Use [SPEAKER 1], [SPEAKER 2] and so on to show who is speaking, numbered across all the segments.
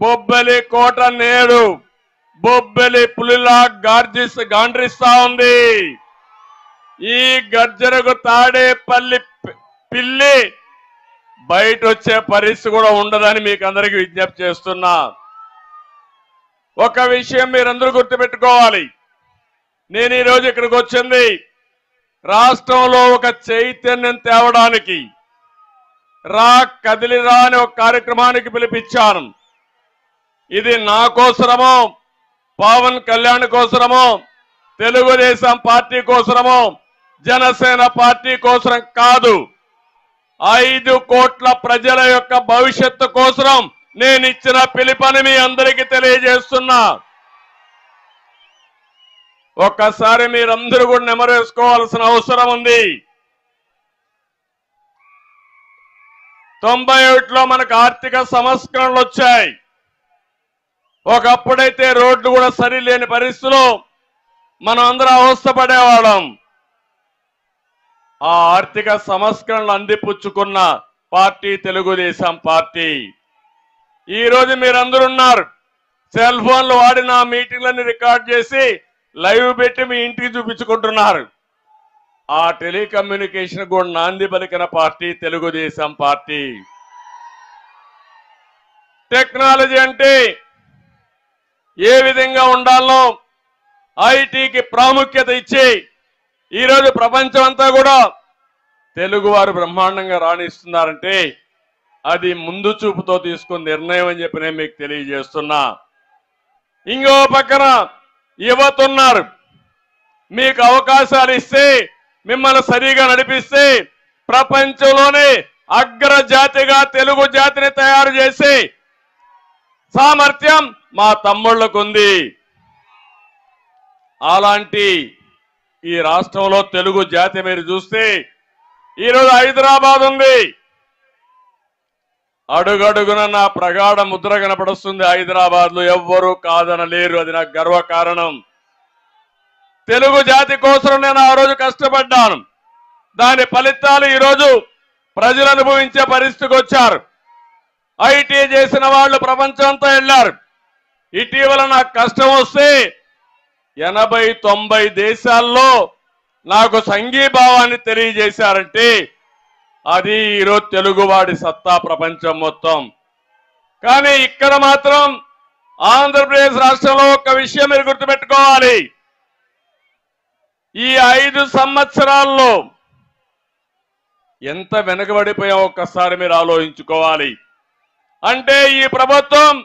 [SPEAKER 1] బొబ్బలి కోట నేడు. బొబ్బలి పులిలా గార్జిస్ గాండ్రిస్తా ఉంది. ఈ గర్జనకు తాడేపల్లి పిల్లి బయట వచ్చే పరిస్థితి కూడా ఉండదని మీకు అందరికీ విజ్ఞప్తి చేస్తున్నా. ఒక విషయం మీరందరూ గుర్తుపెట్టుకోవాలి. నేను ఈరోజు ఇక్కడికి వచ్చింది రాష్ట్రంలో ఒక చైతన్యం తేవడానికి. రా కదిలిరా అనే ఒక కార్యక్రమానికి పిలిపించాను. ఇది నా కోసరమో పవన్ కళ్యాణ్ కోసరమో తెలుగుదేశం పార్టీ కోసరమో జనసేన పార్టీ కోసరం కాదు. ఐదు కోట్ల ప్రజల యొక్క భవిష్యత్తు కోసరం నేను ఇచ్చిన పిలుపని మీ అందరికీ తెలియజేస్తున్నా. ఒక్కసారి మీరందరూ కూడా నెమరేసుకోవాల్సిన అవసరం ఉంది. తొంభై ఒకటిలో మనకు ఆర్థిక సంస్కరణలు వచ్చాయి. ఒకప్పుడైతే రోడ్లు కూడా సరిలేని పరిస్థితిలో మనం అందరం అవస్థపడేవాళ్ళం. ఆ ఆర్థిక సంస్కరణలు అందిపుచ్చుకున్న పార్టీ తెలుగుదేశం పార్టీ. ఈ రోజు ఉన్నారు. సెల్ ఫోన్లు వాడిన నా మీటింగ్లన్నీ రికార్డ్ చేసి లైవ్ పెట్టి మీ ఇంటికి చూపించుకుంటున్నారు. ఆ టెలికమ్యూనికేషన్ కూడా నాంది పలికిన పార్టీ తెలుగుదేశం పార్టీ. టెక్నాలజీ అంటే ఏ విధంగా ఉండాలో ఐటీకి ప్రాముఖ్యత ఇచ్చి ఈరోజు ప్రపంచం అంతా కూడా తెలుగువారు బ్రహ్మాండంగా రాణిస్తున్నారంటే అది ముందు చూపుతో తీసుకున్న నిర్ణయం అని చెప్పి నేను మీకు తెలియజేస్తున్నా. ఇంకో పక్కన యువత ఉన్నారు మీకు అవకాశాలు ఇస్తే మిమ్మల్ని సరిగా నడిపిస్తే ప్రపంచంలోనే అగ్రజాతిగా తెలుగు జాతిని తయారు చేసి సామర్థ్యం మా తమ్ముళ్ళకు ఉంది అలాంటి ఈ రాష్ట్రంలో తెలుగు జాతి మీరు చూస్తే ఈరోజు హైదరాబాద్ ఉంది. అడుగడుగున నా ప్రగాఢ ముద్ర కనపడుస్తుంది హైదరాబాద్లో ఎవ్వరూ కాదనలేరు. అది నాకు గర్వ కారణం. తెలుగు జాతి కోసం నేను ఆ రోజు కష్టపడ్డాను. దాని ఫలితాలు ఈరోజు ప్రజలు అనుభవించే పరిస్థితికి వచ్చారు. ఐటీ చేసిన వాళ్ళు ప్రపంచంతో వెళ్ళారు. ఇటీవల నాకు కష్టం వస్తే ఎనభై తొంభై దేశాల్లో నాకు సంఘీభావాన్ని తెలియజేశారంటే అది ఈరోజు తెలుగువాడి సత్తా ప్రపంచం మొత్తం. కానీ ఇక్కడ మాత్రం ఆంధ్రప్రదేశ్ రాష్ట్రంలో ఒక విషయం మీరు గుర్తుపెట్టుకోవాలి. ఈ ఐదు సంవత్సరాల్లో ఎంత వెనుకబడిపోయాం ఒక్కసారి మీరు ఆలోచించుకోవాలి. అంటే ఈ ప్రభుత్వం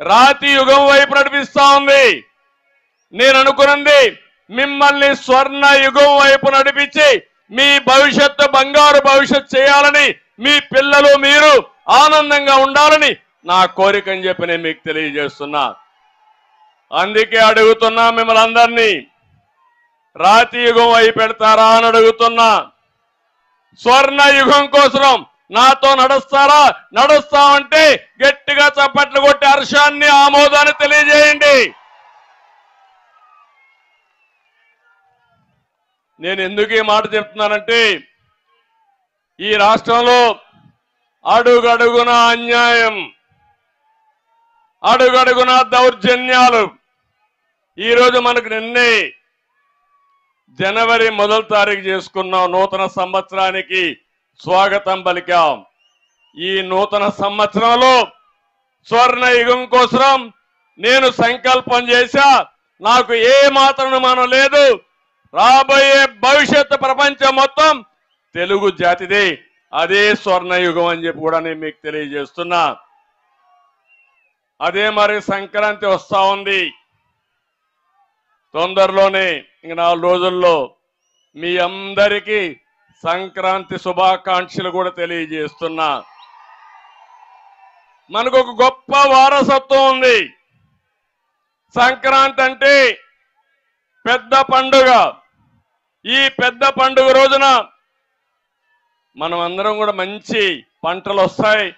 [SPEAKER 1] రాతి యుగం వైపు నడిపిస్తా ఉంది. నేను అనుకున్నది మిమ్మల్ని స్వర్ణ యుగం వైపు నడిపించి మీ భవిష్యత్తు బంగారు భవిష్యత్తు చేయాలని మీ పిల్లలు మీరు ఆనందంగా ఉండాలని నా కోరిక అని చెప్పి నేను మీకు తెలియజేస్తున్నా. అందుకే అడుగుతున్నా మిమ్మల్ని అందరినీ రాతి యుగం వైపు పెడతారా అని అడుగుతున్నా. స్వర్ణ యుగం కోసం నాతో నడుస్తారా? నడుస్తామంటే గట్టిగా చప్పట్లు కొట్టి హర్షాన్ని ఆమోదాన్ని తెలియజేయండి. నేను ఎందుకు ఈ మాట చెప్తున్నానంటే ఈ రాష్ట్రంలో అడుగడుగున అన్యాయం అడుగడుగున దౌర్జన్యాలు ఈరోజు మనకు నిన్నే జనవరి మొదటి తారీఖు చేసుకున్నాం నూతన సంవత్సరానికి స్వాగతం పలికాం. ఈ నూతన సంవత్సరంలో స్వర్ణ యుగం కోసం నేను సంకల్పం చేశా నాకు ఏ మాత్రం మనం లేదు. రాబోయే భవిష్యత్తు ప్రపంచం మొత్తం తెలుగు జాతిదే. అదే స్వర్ణ యుగం అని చెప్పి కూడా నేను మీకు తెలియజేస్తున్నా. అదే మరి సంక్రాంతి వస్తా ఉంది. తొందరలోనే ఇంక నాలుగు రోజుల్లో మీ అందరికీ సంక్రాంతి శుభాకాంక్షలు కూడా తెలియజేస్తున్నా. మనకు ఒక గొప్ప వారసత్వం ఉంది. సంక్రాంతి అంటే పెద్ద పండుగ. ఈ పెద్ద పండుగ రోజున మనం అందరం కూడా మంచి పంటలు వస్తాయి